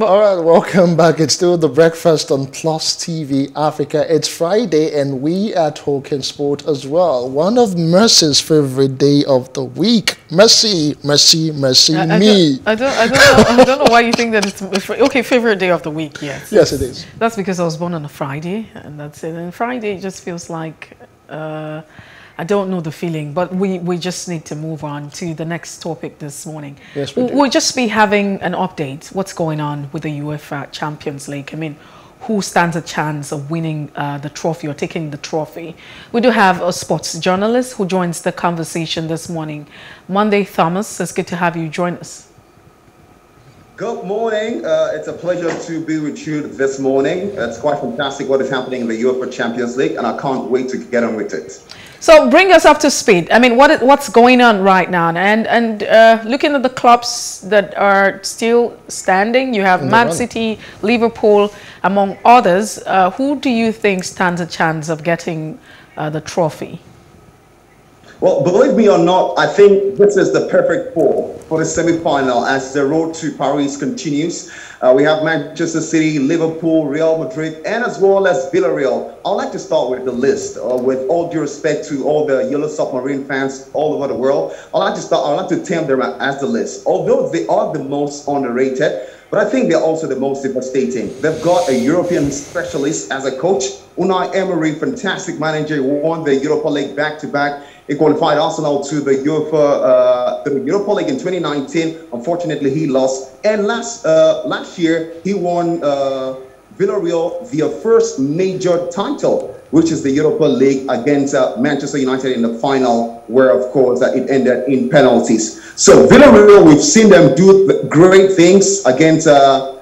All right, welcome back. It's still the breakfast on Plus TV Africa. It's Friday and we are talking sport as well. One of Mercy's favorite day of the week. Mercy, Mercy, Mercy, I, I me. Don't, I don't, I don't, know, I don't know why you think that it's okay. Favorite day of the week, yes. Yes, it is. That's because I was born on a Friday, and that's it. And Friday just feels like. Uh, I don't know the feeling, but we, we just need to move on to the next topic this morning. Yes, we do. We'll just be having an update. What's going on with the UEFA Champions League? I mean, who stands a chance of winning uh, the trophy or taking the trophy? We do have a sports journalist who joins the conversation this morning. Monday Thomas, it's good to have you join us. Good morning. Uh, it's a pleasure to be with you this morning. It's quite fantastic what is happening in the UEFA Champions League, and I can't wait to get on with it. So bring us up to speed. I mean, what what's going on right now? And and uh, looking at the clubs that are still standing, you have Man City, Liverpool, among others. Uh, who do you think stands a chance of getting uh, the trophy? Well, believe me or not, I think this is the perfect four for the semi-final as the road to Paris continues. Uh, we have Manchester City, Liverpool, Real Madrid, and as well as Villarreal. I'd like to start with the list. Uh, with all due respect to all the Yellow Submarine fans all over the world, I'd like to start. I'd like to term them as the list. Although they are the most underrated, but I think they're also the most devastating. They've got a European specialist as a coach. Unai Emery, fantastic manager, won the Europa League back-to-back. He qualified Arsenal to the UEFA, uh, the Europa League in 2019. Unfortunately, he lost. And last uh, last year, he won uh, Villarreal their first major title, which is the Europa League against uh, Manchester United in the final, where of course uh, it ended in penalties. So Villarreal, we've seen them do great things against. Uh,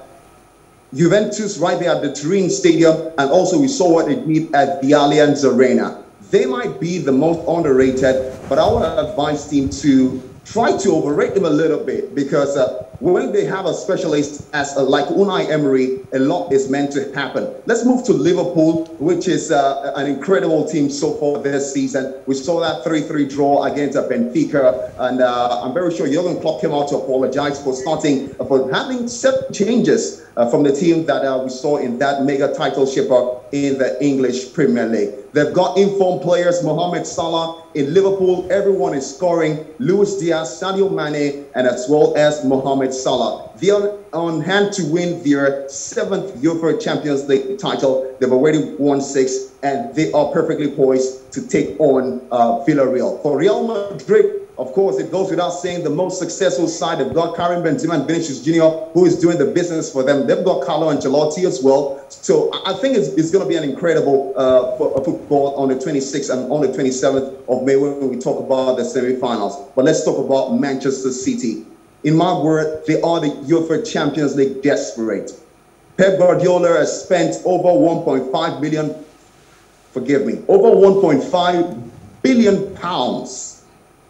Juventus right there at the Turin Stadium, and also we saw what they did at the Allianz Arena. They might be the most underrated, but I would advise team to try to overrate them a little bit because uh, when they have a specialist as uh, like Unai Emery, a lot is meant to happen. Let's move to Liverpool, which is uh, an incredible team so far this season. We saw that 3-3 draw against uh, Benfica, and uh, I'm very sure Jurgen Klopp came out to apologize for starting uh, for having set changes from the team that we saw in that mega title shipper in the English Premier League. They've got informed players, Mohamed Salah in Liverpool. Everyone is scoring. Luis Diaz, Sadio Mane, and as well as Mohamed Salah. They are on hand to win their seventh UEFA Champions League title. They've already won six, and they are perfectly poised to take on uh, Villarreal. For Real Madrid, of course, it goes without saying the most successful side. They've got Karim Benzema and Vinicius Jr., who is doing the business for them. They've got Carlo Ancelotti as well. So I think it's, it's going to be an incredible uh, football on the 26th and on the 27th of May when we talk about the semi-finals. But let's talk about Manchester City. In my word, they are the UEFA Champions League desperate. Pep Guardiola has spent over 1.5 billion, forgive me, over 1.5 billion pounds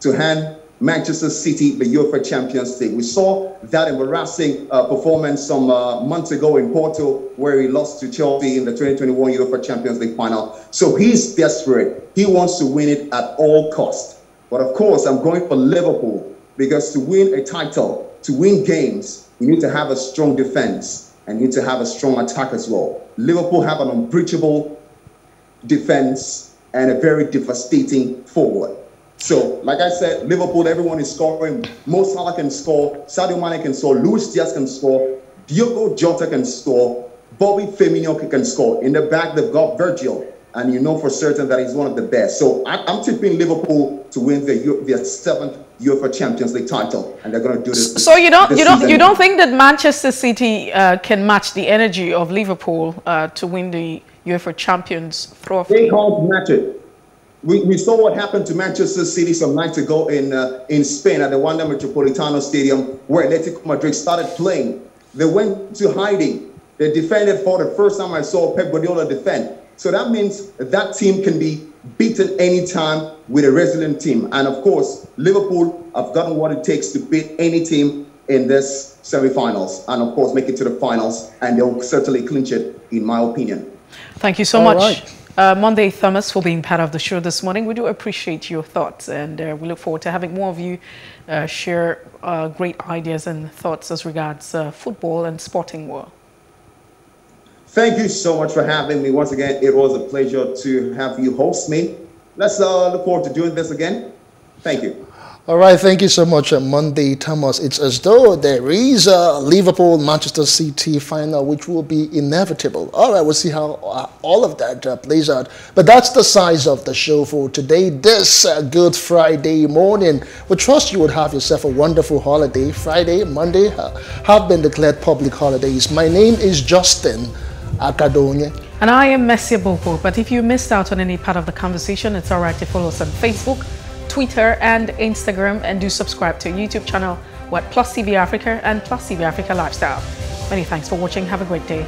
to hand Manchester City the UEFA Champions League. We saw that embarrassing uh, performance some uh, months ago in Porto, where he lost to Chelsea in the 2021 UEFA Champions League final. So he's desperate. He wants to win it at all cost. But of course, I'm going for Liverpool because to win a title, to win games, you need to have a strong defense and you need to have a strong attack as well. Liverpool have an unbreachable defense and a very devastating forward. So, like I said, Liverpool, everyone is scoring. Mo Salah can score. Sadio Mane can score. Luis Diaz can score. Diogo Jota can score. Bobby Firmino can score. In the back, they've got Virgil. And you know for certain that he's one of the best. So I, am tipping Liverpool to win their, their seventh UEFA Champions League title, and they're going to do this. So you don't you don't you don't think that Manchester City uh, can match the energy of Liverpool uh, to win the UEFA Champions Trophy? They can't match it. We, we saw what happened to Manchester City some nights ago in, uh, in Spain at the Wanda Metropolitano Stadium where Atletico Madrid started playing. They went to hiding. They defended for the first time I saw Pep Guardiola defend. So that means that team can be beaten anytime with a resilient team. And of course, Liverpool have gotten what it takes to beat any team in this semi-finals and of course make it to the finals and they'll certainly clinch it in my opinion. Thank you so All much. Right. Uh, Monday Thomas for being part of the show this morning. We do appreciate your thoughts and uh, we look forward to having more of you uh, share uh, great ideas and thoughts as regards uh, football and sporting world. Thank you so much for having me. Once again, it was a pleasure to have you host me. Let's uh, look forward to doing this again. Thank you. All right, thank you so much, uh, Monday Thomas. It's as though there is a Liverpool Manchester City final, which will be inevitable. All right, we'll see how uh, all of that uh, plays out. But that's the size of the show for today, this uh, Good Friday morning. We trust you would have yourself a wonderful holiday. Friday, Monday uh, have been declared public holidays. My name is Justin Akadonye. And I am Mercy Ebokpo. But if you missed out on any part of the conversation, it's all right to follow us on Facebook Twitter and Instagram and do subscribe to our YouTube channel, What Plus TV Africa and Plus TV Africa Lifestyle. Many thanks for watching. Have a great day.